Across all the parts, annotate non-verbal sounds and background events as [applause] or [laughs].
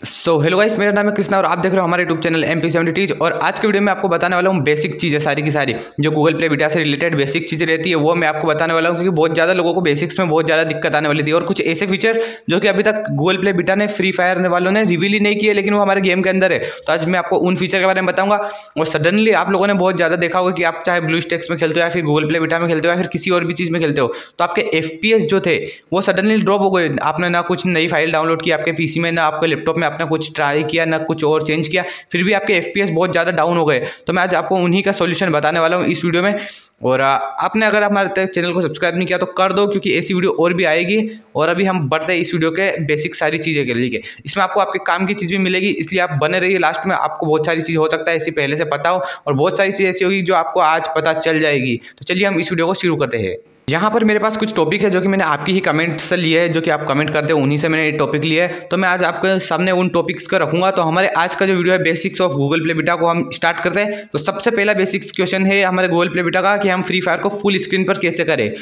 So hello guys मेरा नाम है कृष्णा और आप देख रहे हो हमारे YouTube channel M P seventies और आज के वीडियो में आपको बताने वाला हूँ बेसिक चीज़ें सारी की सारी, जो गूगल प्ले बीटा से रिलेटेड बेसिक चीज़ें रहती है, वो मैं आपको बताने वाला हूँ, क्योंकि बहुत ज़्यादा लोगों को बेसिक्स में बहुत ज़्यादा दिक्कत आने वाली थी। और कुछ ऐसे फीचर जो कि अभी तक गूगल प्ले बीटा ने फ्री फायर वालों ने रिवील ही नहीं किए, लेकिन वो हमारे गेम के अंदर है। तो आज मैं आपको उन फीचर के बारे में बताऊँगा, और सडनली आप लोगों ने बहुत ज़्यादा देखा होगा कि आप चाहे ब्लू स्टेक्स में खेलते हो या फिर गूगल प्ले बीटा में खेलते हो या फिर किसी और भी चीज़ में खेलते हो तो आपके FPS जो थे, वो सडनली ड्रॉप हो गए। आपने ना कुछ नई फ़ाइल डाउनलोड की, आपके पीसी में, ना आपके लैपटॉप में आपने कुछ ट्राई किया, ना कुछ और चेंज किया, फिर भी आपके एफपीएस बहुत ज़्यादा डाउन हो गए। तो मैं आज आपको उन्हीं का सोल्यूशन बताने वाला हूँ इस वीडियो में। और आपने अगर हमारे चैनल को सब्सक्राइब नहीं किया तो कर दो, क्योंकि ऐसी वीडियो और भी आएगी। और अभी हम बढ़ते हैं इस वीडियो के बेसिक सारी चीज़ें के लिए। इसमें आपको आपके काम की चीज़ भी मिलेगी, इसलिए आप बने रहिए लास्ट में। आपको बहुत सारी चीज़ हो सकता है, ऐसी पहले से पता हो। और बहुत सारी चीज़ ऐसी होगी जो आपको आज पता चल जाएगी। तो चलिए हम इस वीडियो को शुरू करते हैं। यहाँ पर मेरे पास कुछ टॉपिक है जो कि मैंने आपकी ही कमेंट से लिए है, जो कि आप कमेंट करते हो, उन्हीं से मैंने ये टॉपिक लिया है। तो मैं आज आपके सामने उन टॉपिक्स का रखूँगा। तो हमारे आज का जो वीडियो है basics of Google Play beta को हम स्टार्ट करते हैं। तो सबसे पहला बेसिक्स क्वेश्चन है हमारे गूगल प्ले बिटा का, कि हम फ्री फायर को फुल स्क्रीन पर कैसे करें?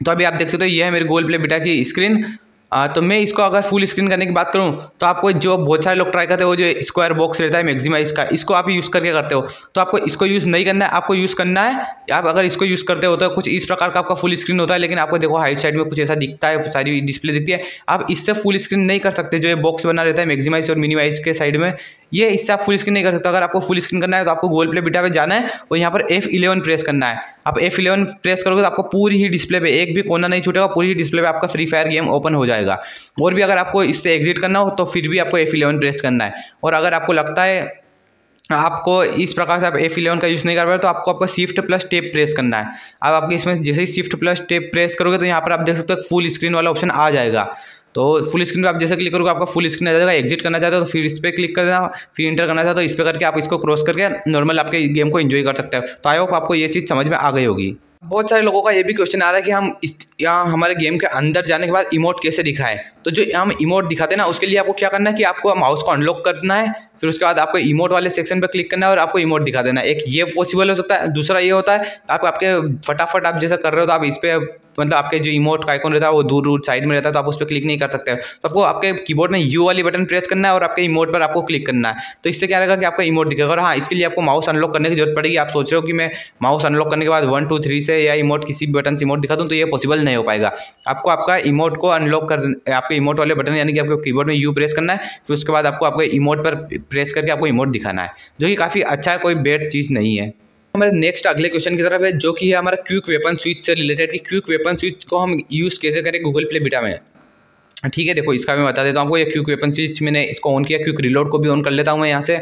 तो अभी आप देख सकते हो, ये है मेरे गूगल प्ले बिटा की स्क्रीन तो मैं इसको अगर फुल स्क्रीन करने की बात करूँ तो आपको जो बहुत सारे लोग ट्राई करते हो जो स्क्वायर बॉक्स रहता है मैक्सिमाइज का, इसको आप यूज़ करके करते हो। तो आपको इसको यूज़ नहीं करना है, आपको यूज़ करना है। आप अगर इसको यूज़ करते हो तो कुछ इस प्रकार का आपका फुल स्क्रीन होता है, लेकिन आपको देखो हाइट साइड में कुछ ऐसा दिखता है, सारी डिस्प्ले दिखती है। आप इससे फुल स्क्रीन नहीं कर सकते, जो ये बॉक्स बना रहता है मैक्सिमाइज और मिनिमाइज के साइड में। ये इससे आप फुल स्क्रीन नहीं कर सकते। अगर आपको फुल स्क्रीन करना है तो आपको गोल प्ले बिटा पे जाना है और यहाँ पर एफ़ इलेवन प्रेस करना है। आप एफ़ इलेवन प्रेस करोगे तो आपको पूरी ही डिस्प्ले पे, एक भी कोना नहीं छूटेगा, पूरी ही डिस्प्ले पे आपका फ्री फायर गेम ओपन हो जाएगा। और भी अगर आपको इससे एग्जिट करना हो तो फिर भी आपको एफ़ इलेवन प्रेस करना है। और अगर आपको लगता है आपको इस प्रकार से आप एफ़ इलेवन का यूज़ नहीं कर पा रहे तो आपको आपको शिफ्ट प्लस टेप प्रेस करना है। अब आपके इसमें जैसे ही शिफ्ट प्लस टेप प्रेस करोगे तो यहाँ पर आप देख सकते हो फुल स्क्रीन वाला ऑप्शन आ जाएगा। तो फुल स्क्रीन पे आप जैसे क्लिक करोगे, आपका फुल स्क्रीन आ जाएगा एग्जिट करना चाहते हो तो फिर इस पर क्लिक कर देना, फिर इंटर करना चाहते हो तो इस पर करके आप इसको क्रॉस करके नॉर्मल आपके गेम को इन्जॉय कर सकते हो। तो आई होप आपको ये चीज़ समझ में आ गई होगी। बहुत सारे लोगों का ये भी क्वेश्चन आ रहा है कि हम इस यहाँ हमारे गेम के अंदर जाने के बाद इमोट कैसे दिखाएँ? तो जो हम इमोट दिखाते हैं ना, उसके लिए आपको क्या करना है कि आपको माउस को अनलॉक करना है, फिर उसके बाद आपको इमोट वाले सेक्शन पर क्लिक करना है और आपको इमोट दिखा देना है। एक ये पॉसिबल हो सकता है, दूसरा ये होता है, आप आपके फटाफट आप जैसा कर रहे हो तो आप इस पर मतलब आपके जो इमोट का आइकॉन रहता है, वो दूर दूर साइड में रहता है तो आप उस पर क्लिक नहीं कर सकते। तो आपको आपके कीबोर्ड में यू वाली बटन प्रेस करना है और आपके इमोट पर आपको क्लिक करना है। तो इससे क्या रहेगा कि आपका इमोट दिखेगा और हाँ इसके लिए आपको माउस अनलॉक करने की ज़रूरत पड़ेगी। आप सोच रहे हो कि मैं माउस अनलॉक करने के बाद वन टू थ्री से या इमोट किसी भी बटन से इमोट दिखा दूँ तो ये पॉसिबल नहीं हो पाएगा। आपको आपका इमोट को अनलॉक कर आपके इमोट वाले बटन यानी कि आपको कीबोर्ड में यू प्रेस करना है, फिर उसके बाद आपको आपके इमोट पर प्रेस करके आपको इमोट दिखाना है, जो कि काफ़ी अच्छा कोई बेड चीज़ नहीं है। हमारे नेक्स्ट अगले क्वेश्चन की तरफ़ है, जो कि है हमारा क्विक वेपन स्विच से रिलेटेड कि क्विक वेपन स्विच को हम यूज़ कैसे करें गूगल प्ले बिटा में? ठीक है, देखो इसका मैं बता देता हूँ आपको, ये क्यूक वेपन स्विच मैंने इसको ऑन किया क्यूक रिलोड को भी ऑन कर लेता हूँ मैं यहाँ से।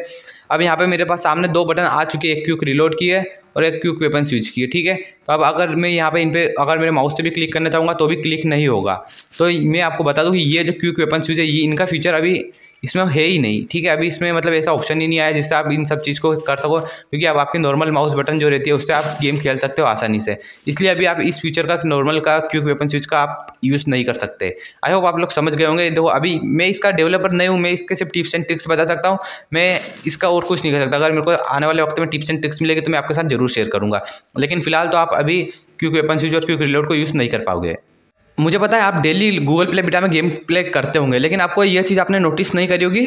अब यहाँ पे मेरे पास सामने दो बटन आ चुके हैं, एक क्यूक रिलोड की है और एक क्यूक वेपन स्विच की है, ठीक है? तो अब अगर मैं यहाँ पे इन पे, अगर मेरे माउस से भी क्लिक करना चाहूँगा तो भी क्लिक नहीं होगा। तो मैं आपको बता दूँ कि ये जो क्यूक वेपन स्विच है, ये इनका फीचर अभी इसमें है ही नहीं, ठीक है? अभी इसमें मतलब ऐसा ऑप्शन ही नहीं आया जिससे आप इन सब चीज़ को कर सको, क्योंकि अब आपकी नॉर्मल माउस बटन जो रहती है, उससे आप गेम खेल सकते हो आसानी से। इसलिए अभी आप इस फीचर का नॉर्मल का क्यूक वेपन स्विच का आप यूज़ नहीं कर सकते। आई होप आप लोग समझ गए होंगे। देखो, अभी मैं इसका डेवलपर नहीं हूँ, मैं इसके सिर्फ़ टिप्स एंड ट्रिक्स बता सकता हूँ। मैं इसका और कुछ नहीं कर सकता। अगर मेरे को आने वाले वक्त में टिप्स एंड ट्रिक्स मिलेगी तो मैं आपके साथ ज़रूर शेयर करूँगा। लेकिन फ़िलहाल तो आप अभी क्यूक वेपन स्विच और क्यूक रिलोड को यूज़ नहीं कर पाओगे। मुझे पता है आप डेली गूगल प्ले बीटा में गेम प्ले करते होंगे, लेकिन आपको यह चीज़ आपने नोटिस नहीं करी होगी।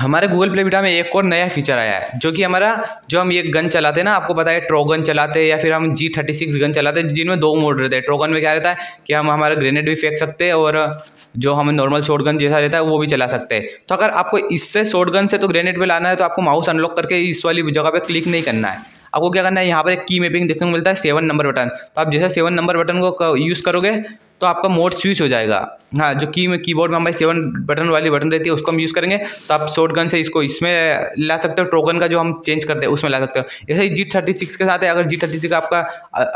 हमारे गूगल प्ले बीटा में एक और नया फीचर आया है, जो कि हमारा, जो हम ये गन चलाते हैं ना, आपको पता है ट्रोगन चलाते हैं या फिर हम जी थर्टी सिक्स गन चलाते हैं, जिनमें दो मोड रहते हैं। ट्रोगन में क्या रहता है कि हम हमारा ग्रेनेड भी फेंक सकते हैं और जो हमें नॉर्मल शॉर्ट गन जैसा रहता है, वो भी चला सकते हैं। तो अगर आपको इससे शॉर्ट गन से तो ग्रेनेड पे लाना है तो आपको माउस अनलॉक करके इस वाली जगह पर क्लिक नहीं करना है। आपको क्या करना है, यहाँ पर एक की मैपिंग देखने को मिलता है सेवन नंबर बटन तो आप जैसे सेवन नंबर बटन को यूज़ करोगे तो आपका मोड स्विच हो जाएगा। हाँ जो की में कीबोर्ड में हमारी सेवन बटन वाली बटन रहती है, उसको हम यूज़ करेंगे तो आप शॉर्ट गन से इसको इसमें ला सकते हो टोकन का जो हम चेंज करते हैं, उसमें ला सकते हो। ऐसे ही जी थर्टी सिक्स के साथ है, अगर जी थर्टी सिक्स आपका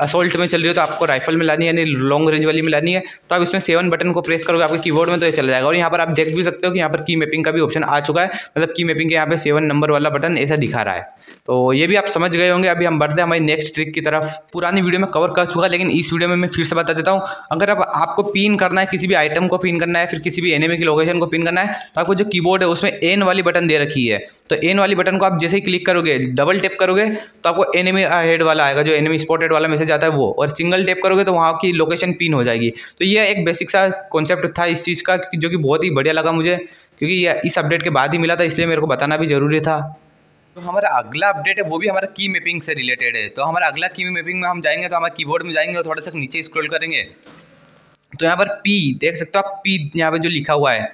असोल्ट में चल रही हो तो आपको राइफल में लानी है, यानी लॉन्ग रेंज वाली में लानी है तो आप इसमें सेवन बटन को प्रेस करोगे, आपके कीबोर्ड में तो ये चला जाएगा। और यहाँ पर आप देख भी सकते हो कि यहाँ पर की मैपिंग का भी ऑप्शन आ चुका है मतलब की मैपिंग के यहाँ पर सेवन नंबर वाला बटन ऐसा दिखा रहा है। तो ये भी आप समझ गए होंगे, अभी हम बढ़ते हैं, हमारी नेक्स्ट ट्रिक की तरफ़। पुरानी वीडियो में कवर कर चुका है लेकिन इस वीडियो में मैं फिर से बता देता हूँ, अगर आप, आपको पिन करना है किसी भी आइटम को पिन करना है, फिर किसी भी एनिमी की लोकेशन को पिन करना है तो आपको जो कीबोर्ड है, उसमें एन वाली बटन दे रखी है। तो एन वाली बटन को आप जैसे ही क्लिक करोगे डबल टेप करोगे तो आपको एनिमी हेड वाला आएगा, जो एनिमी स्पॉटेड वाला मैसेज आता है वो। और सिंगल टेप करोगे तो वहाँ की लोकेशन पिन हो जाएगी। तो ये एक बेसिक सा कॉन्सेप्ट था इस चीज़ का जो कि बहुत ही बढ़िया लगा मुझे, क्योंकि ये इस अपडेट के बाद ही मिला था, इसलिए मेरे को बताना भी ज़रूरी था। तो हमारा अगला अपडेट है, वो भी हमारा की मैपिंग से रिलेटेड है। तो हमारा अगला की मैपिंग में हम जाएँगे तो हमारे कीबोर्ड में जाएँगे और थोड़ा सा नीचे स्क्रॉल करेंगे। तो यहाँ पर पी देख सकते हो आप पी यहाँ पे जो लिखा हुआ है।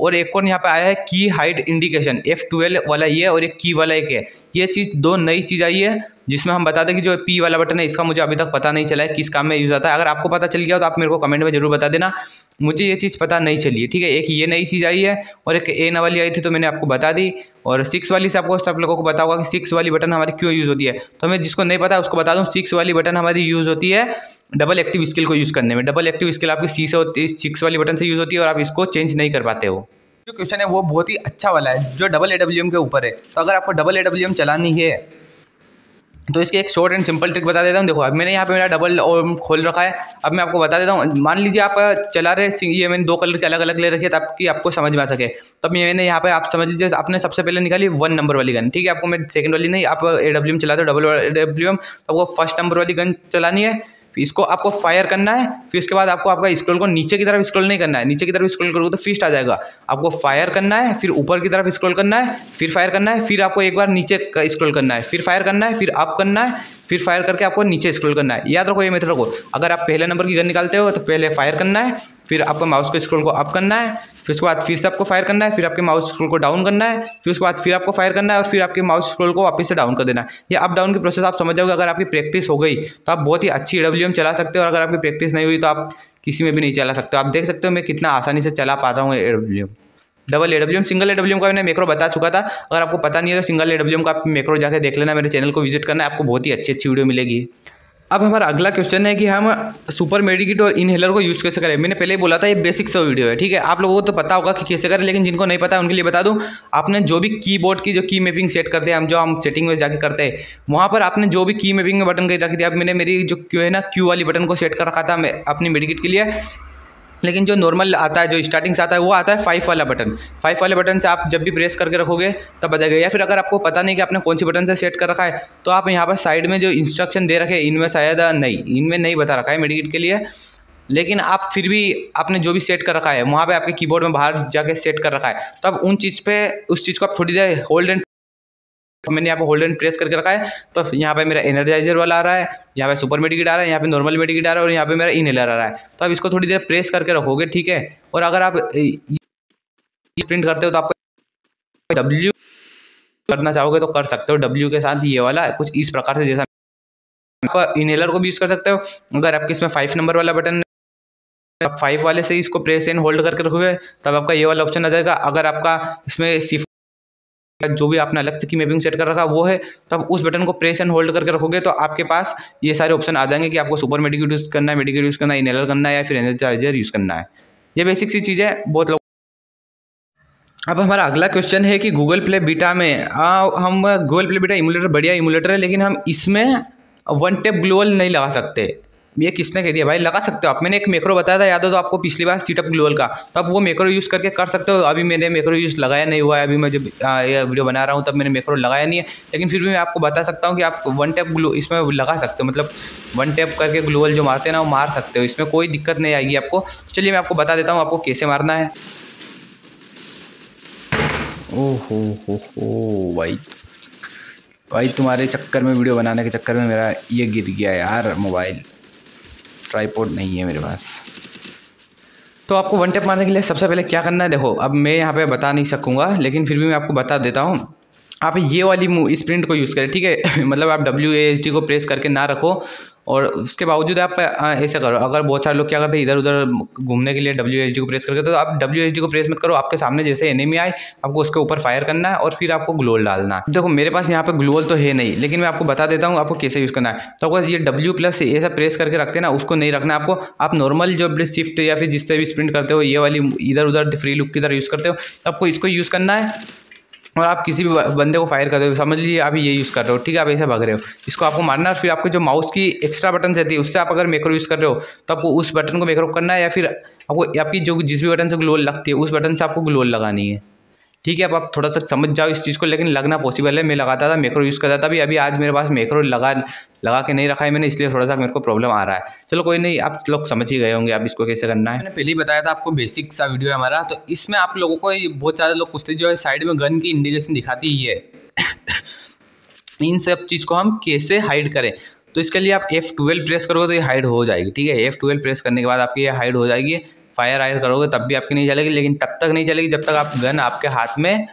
और एक और यहाँ पे आया है की हाइट इंडिकेशन एफ़ ट्वेल्व वाला ये और एक की वाला एक है। ये चीज़, दो नई चीज़ आई है, जिसमें हम बता दें कि जो पी वाला बटन है, इसका मुझे अभी तक पता नहीं चला है, किस काम में यूज़ आता है। अगर आपको पता चल गया तो आप मेरे को कमेंट में ज़रूर बता देना। मुझे ये चीज़ पता नहीं चली है, ठीक है? एक ये नई चीज़ आई है और एक ए वाली आई थी तो मैंने आपको बता दी। और सिक्स वाली से आपको सब लोगों को पता होगा कि सिक्स वाली बटन हमारी क्यों यूज़ होती है। तो मैं जिसको नहीं पता, उसको बता दूँ सिक्स वाली बटन हमारी यूज़ होती है डबल एक्टिव स्किल को यूज़ करने में। डबल एक्टिव स्किल आपकी सी से होती है सिक्स वाली बटन से यूज़ होती है और आप इसको चेंज नहीं कर पाते हो। जो क्वेश्चन है वो बहुत ही अच्छा वाला है, जो डबल ए डब्ल्यू एम के ऊपर है। तो अगर आपको डबल ए डब्ल्यू एम चलानी है तो इसकी एक शॉर्ट एंड सिंपल ट्रिक बता देता हूँ। देखो, अब मैंने यहाँ पे मेरा डबल और खोल रखा है। अब मैं आपको बता देता हूँ, मान लीजिए आप चला रहे ये मैंने दो कलर के अलग अलग ले रखे ताकि आपको समझ में आ सके। तो अब मैंने यहाँ पे आप समझ लीजिए, आपने सबसे पहले निकाली वन नंबर वाली गन ठीक है, आपको मैं सेकंड वाली नहीं, आप ए डब्ल्यू एम चलाते हो डबल ए डब्ल्यू एम आपको फ़र्स्ट नंबर वाली गन चलानी है। फिर इसको आपको फायर करना है, फिर उसके बाद आपको आपका स्क्रॉल को नीचे की तरफ़ स्क्रॉल नहीं करना है। नीचे की तरफ़ स्क्रॉल करोगे तो फिस्ट आ जाएगा। आपको फायर करना है, फिर ऊपर की तरफ़ स्क्रॉल करना है, फिर फायर करना है, फिर आपको एक बार नीचे स्क्रॉल करना है, फिर फायर करना है, फिर अप करना है, फिर फायर करके आपको नीचे स्क्रॉल करना है। याद रखो ये मेथड रखो अगर आप पहले नंबर की गन निकालते हो तो पहले फायर करना है फिर आपको माउस को स्क्रोल को अप करना है, फिर उसके बाद फिर से आपको फायर करना है, फिर आपके माउस स्क्रॉल को डाउन करना है, फिर उसके बाद फिर आपको फायर करना है और फिर आपके माउस स्क्रोल को वापस से डाउन कर देना है। ये अप डाउन की प्रोसेस आप समझ जाओगे, अगर आपकी प्रैक्टिस हो गई तो आप बहुत ही अच्छी डब्ल्यू चला सकते हो और अगर आपकी प्रैक्टिस नहीं हुई तो आप किसी में भी नहीं चला सकते आप देख सकते हो मैं कितना आसानी से चला पाता हूँ W double A W M single A W का मैंने मेक्रो बता चुका था। अगर आपको पता नहीं है तो सिंगल ए डब्ल्यू का आप मेक्रो जाकर देख लेना, मेरे चैनल को विज़िट करना है, आपको बहुत ही अच्छी अच्छी वीडियो मिलेगी। अब हमारा अगला क्वेश्चन है कि हम सुपर मेडिकिट और इनहेलर को यूज़ कैसे करें? मैंने पहले बोला था, ये बेसिक सा वीडियो है, ठीक है? आप लोगों को तो पता होगा कि कैसे करें, लेकिन जिनको नहीं पता है उनके लिए बता दूँ, आपने जो भी कीबोर्ड की, जो की मैपिंग सेट करते हैं, हम जो हम सेटिंग में जाके करते हैं, वहाँ पर आपने जो भी की मैपिंग में बटन रखी थी अब मैंने मेरी जो क्यू है ना क्यू वाली बटन को सेट कर रखा था मैं अपनी मेडिकिट के लिए लेकिन जो नॉर्मल आता है, जो स्टार्टिंग से आता है, वो आता है फाइव वाला बटन फाइव वाले बटन से आप जब भी प्रेस करके रखोगे, तब बजाएगा या फिर अगर आपको पता नहीं कि आपने कौन सी बटन से सेट कर रखा है तो आप यहाँ पर साइड में जो इंस्ट्रक्शन दे रखे इनमें शायद नहीं, इनमें नहीं बता रखा है मेडिकेट के लिए। लेकिन आप फिर भी आपने जो भी सेट कर रखा है, वहाँ पे आपके कीबोर्ड में बाहर जाके सेट कर रखा है तो आप उन चीज़ पे, उस चीज़ को आप थोड़ी देर होल्ड एंड मैंने यहाँ पे होल्ड एंड प्रेस करके रखा है। तो यहाँ पे मेरा एनर्जाइजर वाला आ रहा है, यहाँ पे सुपर मेडिकेट आ रहा है, यहाँ पे नॉर्मल मेडिकेट आ रहा है और यहाँ पे मेरा इनहेलर आ रहा है। तो आप इसको थोड़ी देर प्रेस करके रखोगे, ठीक है? और अगर आप प्रिंट करते हो तो आपको डब्ल्यू करना चाहोगे तो कर सकते हो। डब्ल्यू के साथ ये वाला कुछ इस प्रकार से जैसा आप इनहेलर को भी यूज़ कर सकते हो। अगर आपके इसमें फाइव नंबर वाला बटन आप फाइव वाले से इसको प्रेस एंड होल्ड करके रखोगे, तब आपका ये वाला ऑप्शन आ जाएगा। अगर आपका इसमें सिर्फ़ जो भी आपने अलग से की मैपिंग सेट कर रखा वो है तो आप उस बटन को प्रेस एंड होल्ड करके रखोगे तो आपके पास ये सारे ऑप्शन आ जाएँगे कि आपको सुपर मेडिकेट यूज़ करना है मेडिकेट यूज़ करना है इनहेलर करना है या फिर एनर्जाइजर यूज़ करना है। ये बेसिक सी चीज़ है बहुत लोग अब हमारा अगला क्वेश्चन है कि गूगल प्ले बीटा में आ, हम गूगल प्ले बीटा इमुलेटर बढ़िया इमुलेटर है लेकिन हम इसमें वन टेप ग्लोअल नहीं लगा सकते। ये किसने कह दिया? भाई, लगा सकते हो आप। मैंने एक मेक्रो बताया था, याद हो तो आपको पिछली बार सीटअप ग्लोअल का। तो आप वो मेक्रो यूज़ करके कर सकते हो। अभी मैंने मेक्रो यूज़ लगाया नहीं हुआ है। अभी मैं जब ये वीडियो बना रहा हूँ, तब मैंने मेक्रो लगाया नहीं है। लेकिन फिर भी मैं आपको बता सकता हूँ कि आप वन टैप ग्लो इसमें लगा सकते हो। मतलब वन टैप करके ग्लोअल जो मारते हैं ना, वो मार सकते हो। इसमें कोई दिक्कत नहीं आएगी आपको। चलिए, मैं आपको बता देता हूँ, आपको कैसे मारना है। ओहो, हो हो, भाई। भाई, तुम्हारे चक्कर में वीडियो बनाने के चक्कर में मेरा ये गिर गया यार मोबाइल ट्राईपोर्ड नहीं है मेरे पास। तो आपको वन टेप मारने के लिए सबसे पहले क्या करना है? देखो, अब मैं यहाँ पे बता नहीं सकूँगा, लेकिन फिर भी मैं आपको बता देता हूँ। आप ये वाली इस प्रिंट को यूज़ करें, ठीक है? [laughs] मतलब आप डब्ल्यू ए एच डी को प्रेस करके ना रखो। और उसके बावजूद आप ऐसा करो, अगर बहुत सारे लोग क्या करते हैं इधर उधर घूमने के लिए डब्ल्यू एच डी को प्रेस करके तो आप डब्ल्यू एच डी को प्रेस मत करो, आपके सामने जैसे एनिमी आए, आपको उसके ऊपर फायर करना है और फिर आपको ग्लोल डालना है। देखो, मेरे पास यहाँ पे ग्लोल तो है नहीं, लेकिन मैं आपको बता देता हूँ आपको कैसे यूज़ करना है। तो आपको ये डब्ल्यू प्लस ऐसा प्रेस करके रखते हैं ना, उसको नहीं रखना आपको, आप नॉर्मल जो शिफ्ट या फिर जिससे भी स्प्रिंट करते हो, ये वाली इधर उधर फ्री लुक की तरह यूज़ करते हो तो आपको इसको यूज़ करना है। और आप किसी भी बंदे को फायर कर दो समझ लीजिए आप ये यूज़ कर रहे हो, ठीक है, आप ऐसे भाग रहे हो। इसको आपको मारना है, फिर आपके जो माउस की एक्स्ट्रा बटन रहती है, उससे आप अगर मेकरो यूज़ कर रहे हो तो आपको उस बटन को मेकरो करना है या फिर आपको, आपकी जो जिस भी बटन से ग्लोल लगती है, उस बटन से आपको ग्लोल लगानी है। ठीक है, अब आप थोड़ा सा समझ जाओ इस चीज़ को, लेकिन लगना पॉसिबल है। मैं लगाता था मैक्रो यूज़ करता था अभी अभी आज मेरे पास मैक्रो लगा लगा के नहीं रखा है मैंने, इसलिए थोड़ा सा मेरे को प्रॉब्लम आ रहा है। चलो कोई नहीं, आप लोग समझ ही गए होंगे आप इसको कैसे करना है। मैंने पहले ही बताया था आपको बेसिक सा वीडियो है हमारा तो इसमें आप लोगों को बहुत सारे लोग पूछते जो है साइड में गन की इंडिकेशन दिखाती ही है। [coughs] इन सब चीज़ को हम कैसे हाइड करें? तो इसके लिए आप एफ़ ट्वेल्व प्रेस करोगे तो ये हाइड हो जाएगी, ठीक है? एफ़ ट्वेल्व प्रेस करने के बाद आपकी ये हाइड हो जाएगी। फायर आयर करोगे तब भी आपकी नहीं चलेगी, लेकिन तब तक नहीं चलेगी जब तक आप गन आपके हाथ में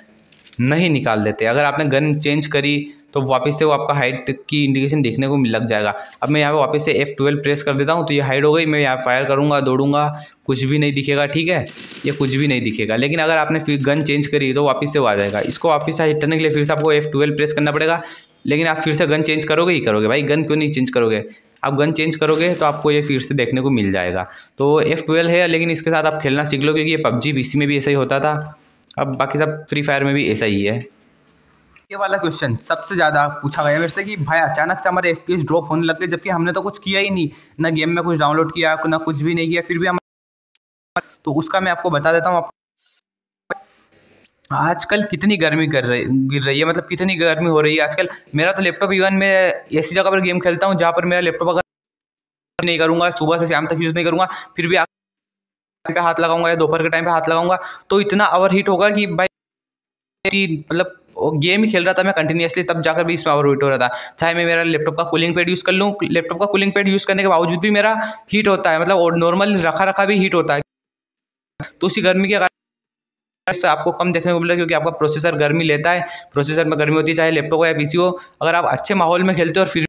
नहीं निकाल देते। अगर आपने गन चेंज करी तो वापस से वो आपका हाइट की इंडिकेशन देखने को लग जाएगा। अब मैं यहाँ पे वापस से एफ़ ट्वेल्व प्रेस कर देता हूँ तो ये हाइड हो गई, मैं यहाँ फायर करूँगा, दौड़ूँगा, कुछ भी नहीं दिखेगा, ठीक है? ये कुछ भी नहीं दिखेगा। लेकिन अगर आपने फिर गन चेंज करी तो वापस से वो आ जाएगा। इसको वापस से हिट करने के लिए फिर से आपको एफ़ ट्वेल्व प्रेस करना पड़ेगा। लेकिन आप फिर से गन चेंज करोगे ही करोगे। भाई, गन क्यों नहीं चेंज करोगे? आप गन चेंज करोगे तो आपको ये फिर से देखने को मिल जाएगा। तो एफ़ ट्वेल्व है, लेकिन इसके साथ आप खेलना सीख लो क्योंकि ये पबजी पीसी में भी ऐसा ही होता था। अब बाकी सब फ्री फायर में भी ऐसा ही है। ये वाला क्वेश्चन सबसे ज़्यादा पूछा गया मेरे से कि भाई अचानक से हमारे FPS ड्रॉप होने लग गए, जबकि हमने तो कुछ किया ही नहीं। ना गेम में कुछ डाउनलोड किया, ना कुछ भी नहीं किया, फिर भी हम तो उसका मैं आपको बता देता हूँ आजकल कितनी गर्मी कर रही, गिर रही है मतलब कितनी गर्मी हो रही है आजकल। मेरा तो लैपटॉप इवन मैं ऐसी जगह पर गेम खेलता हूँ जहाँ पर मेरा लैपटॉप अगर नहीं करूँगा, सुबह से शाम तक यूज़ नहीं करूँगा, फिर भी पे हाथ लगाऊँगा या दोपहर के टाइम पे हाथ लगाऊँगा तो इतना ओवर हीट होगा कि भाई मतलब गेम ही खेल रहा था मैं कंटिन्यूसली तब जाकर भी इसमें ओवर हीट हो रहा था। चाहे मैं मेरा लैपटॉप का कूलिंग पैड यूज़ कर लूँ, लैपटॉप का कूलिंग पैड यूज़ करने के बावजूद भी मेरा हीट होता है मतलब नॉर्मल रखा रखा भी हीट होता है। तो उसी गर्मी के कारण आपको कम देखने को मिलेगा क्योंकि आपका प्रोसेसर गर्मी लेता है। प्रोसेसर में गर्मी होती है, चाहे लैपटॉप हो या पीसी हो। अगर आप अच्छे माहौल में खेलते हो और फिर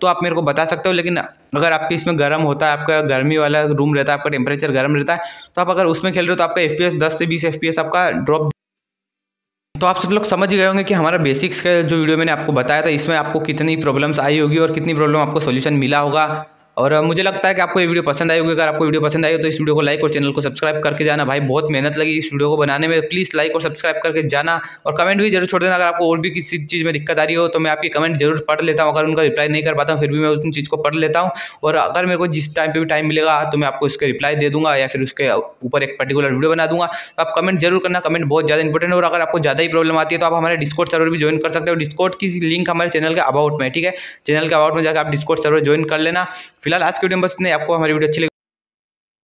तो आप मेरे को बता सकते हो, लेकिन अगर आपके इसमें गर्म होता है, आपका गर्मी वाला रूम रहता है, आपका टेम्परेचर गर्म रहता है तो आप अगर उसमें खेल रहे हो तो आपका एफ़ पी दस से बीस एफ़ पी आपका ड्रॉप तो आप सब लोग समझ गए होंगे कि हमारा बेसिक्स का जो वीडियो मैंने आपको बताया था, इसमें आपको कितनी प्रॉब्लम्स आई होगी और कितनी प्रॉब्लम आपको सोल्यूशन मिला होगा। और मुझे लगता है कि आपको ये वीडियो पसंद आई होगी। अगर आपको वीडियो पसंद आई हो तो इस वीडियो को लाइक और चैनल को सब्सक्राइब करके जाना। भाई, बहुत मेहनत लगी इस वीडियो को बनाने में। प्लीज़ लाइक और सब्सक्राइब करके जाना और कमेंट भी ज़रूर छोड़ देना। अगर आपको और भी किसी चीज़ में दिक्कत आ रही हो तो मैं आपकी कमेंट ज़रूर पढ़ लेता हूँ। अगर उनका रिप्लाई नहीं कर पाता हूँ, फिर भी मैं उन चीज़ को पढ़ लेता हूँ। और अगर मेरे को जिस टाइम पर भी टाइम मिलेगा तो मैं आपको इसके रिप्लाई दे दूँगा या फिर उसके ऊपर एक पर्टिकुलर वीडियो बना दूँगा। तो आप कमेंट ज़रूर करना। कमेंट बहुत ज़्यादा इंपॉर्टेंट और अगर आपको ज़्यादा ही प्रॉब्लम आती है तो आप हमारे डिस्कोट सर्वर भी ज्वाइन कर सकते हो। डिस्कोट की लिंक हमारे चैनल के अबाउट में ठीक है? चैनल के अबाउट में जाकर आप डिस्कोट सर्वर ज्वाइन कर लेना। फ़िलहाल आज के वीडियो में बस नहीं आपको हमारी वीडियो अच्छी